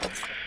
Thanks.